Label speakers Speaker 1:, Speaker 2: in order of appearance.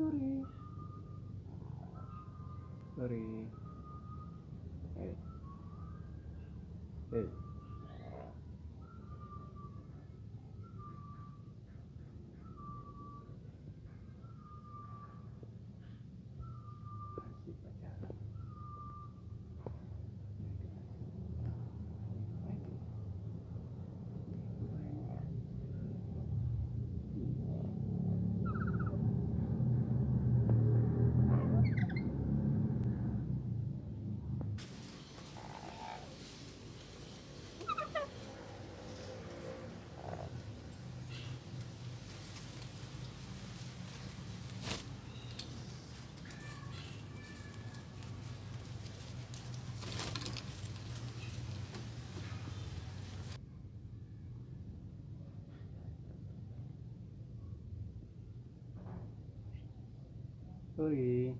Speaker 1: sorry. Sorry. Eh. Eh Sorry.